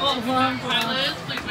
Oh, my God.